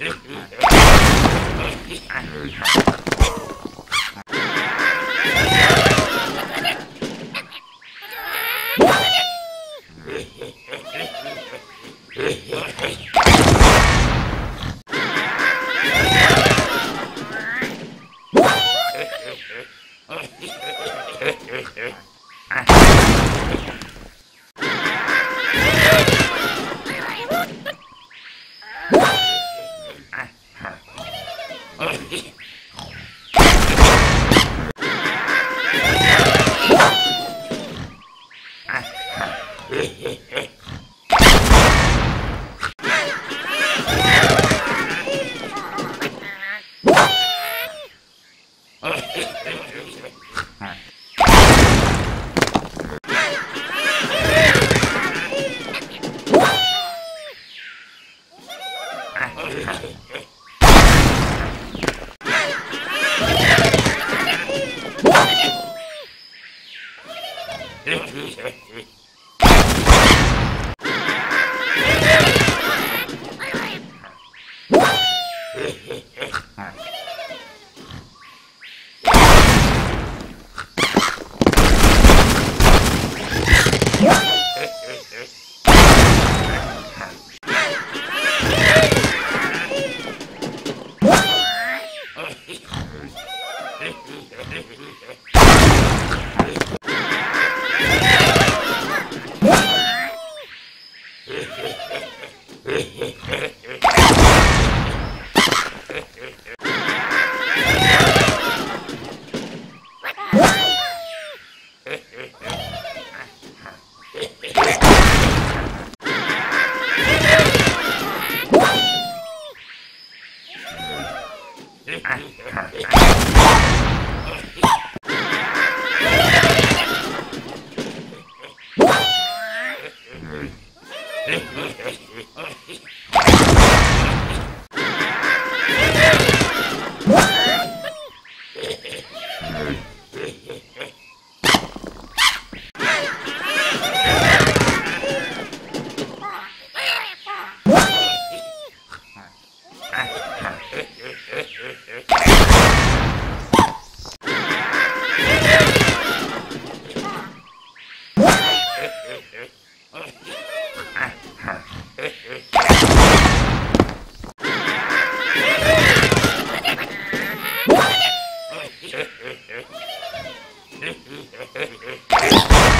Yeah. Sí, sí, Yeah.